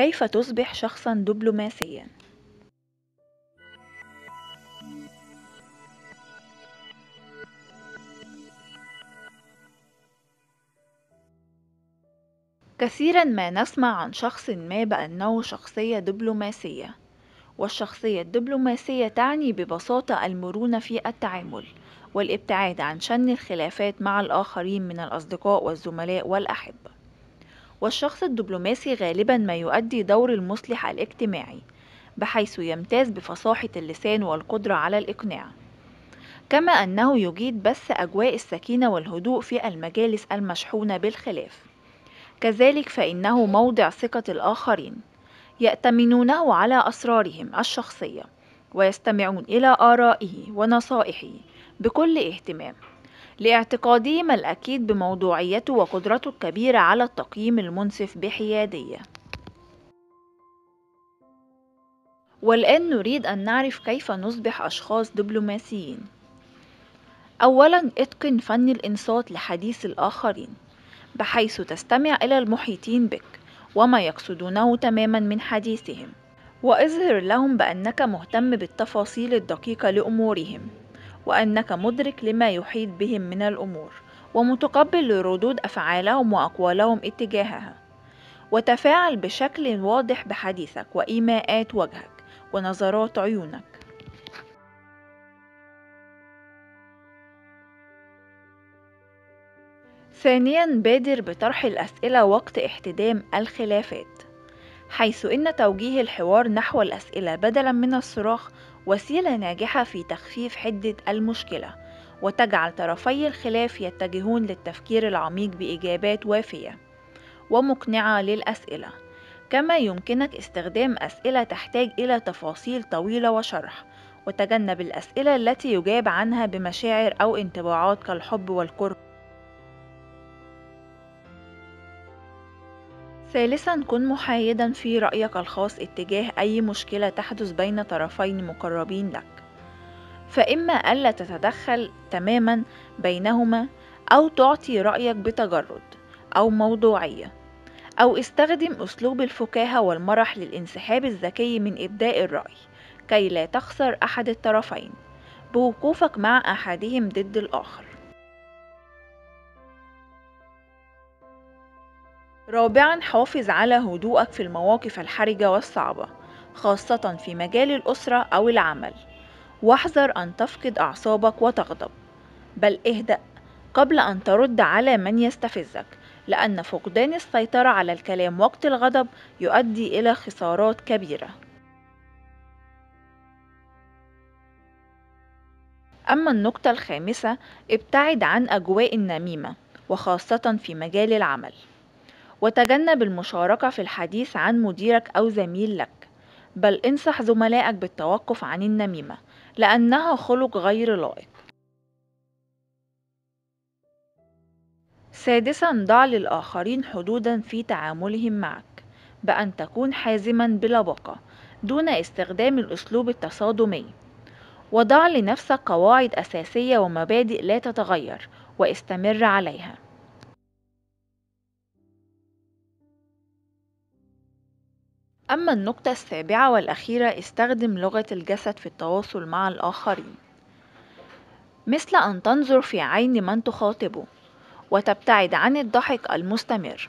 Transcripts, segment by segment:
كيف تصبح شخصا دبلوماسيا؟ كثيرا ما نسمع عن شخص ما بأنه شخصية دبلوماسية والشخصية الدبلوماسية تعني ببساطة المرونة في التعامل والابتعاد عن شن الخلافات مع الآخرين من الأصدقاء والزملاء والأحبة. والشخص الدبلوماسي غالبا ما يؤدي دور المصلح الاجتماعي بحيث يمتاز بفصاحة اللسان والقدرة على الإقناع. كما أنه يجيد بث أجواء السكينة والهدوء في المجالس المشحونة بالخلاف. كذلك فإنه موضع ثقة الآخرين يأتمنونه على أسرارهم الشخصية ويستمعون إلى آرائه ونصائحه بكل اهتمام. لاعتقادهم الأكيد بموضوعيته وقدرته الكبيرة على التقييم المنصف بحيادية. والآن نريد أن نعرف كيف نصبح أشخاص دبلوماسيين. أولا إتقن فن الإنصات لحديث الآخرين بحيث تستمع إلى المحيطين بك وما يقصدونه تماما من حديثهم وإظهر لهم بأنك مهتم بالتفاصيل الدقيقة لأمورهم. وأنك مدرك لما يحيط بهم من الأمور ومتقبل لردود أفعالهم وأقوالهم اتجاهها. وتفاعل بشكل واضح بحديثك وإيماءات وجهك ونظرات عيونك. ثانيا بادر بطرح الأسئلة وقت احتدام الخلافات حيث إن توجيه الحوار نحو الأسئلة بدلا من الصراخ وسيلة ناجحة في تخفيف حدة المشكلة وتجعل طرفي الخلاف يتجهون للتفكير العميق بإجابات وافية ومقنعة للأسئلة. كما يمكنك استخدام أسئلة تحتاج إلى تفاصيل طويلة وشرح وتجنب الأسئلة التي يجاب عنها بمشاعر أو انطباعات كالحب والكره. ثالثا كن محايدا في رأيك الخاص اتجاه أي مشكلة تحدث بين طرفين مقربين لك. فإما ألا تتدخل تماما بينهما أو تعطي رأيك بتجرد أو موضوعية أو استخدم أسلوب الفكاهة والمرح للانسحاب الذكي من إبداء الرأي كي لا تخسر أحد الطرفين بوقوفك مع أحدهم ضد الآخر. رابعا حافظ على هدوءك في المواقف الحرجة والصعبة خاصة في مجال الأسرة أو العمل. واحذر أن تفقد أعصابك وتغضب. بل اهدأ قبل أن ترد على من يستفزك لأن فقدان السيطرة على الكلام وقت الغضب يؤدي إلى خسارات كبيرة. أما النقطة الخامسة ابتعد عن أجواء النميمة وخاصة في مجال العمل. وتجنب المشاركة في الحديث عن مديرك أو زميل لك بل انصح زملائك بالتوقف عن النميمة لأنها خلق غير لائق. سادسا ضع للآخرين حدودا في تعاملهم معك بأن تكون حازما بلبقة دون استخدام الأسلوب التصادمي. وضع لنفسك قواعد أساسية ومبادئ لا تتغير واستمر عليها. أما النقطة السابعة والأخيرة استخدم لغة الجسد في التواصل مع الآخرين. مثل أن تنظر في عين من تخاطبه وتبتعد عن الضحك المستمر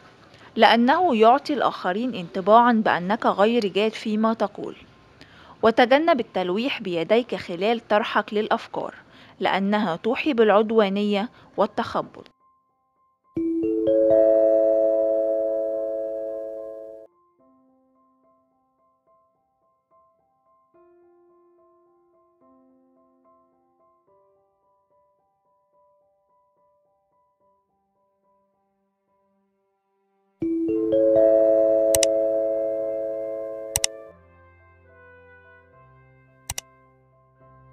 لأنه يعطي الآخرين انطباعا بأنك غير جاد فيما تقول. وتجنب التلويح بيديك خلال طرحك للأفكار لأنها توحي بالعدوانية والتخبط.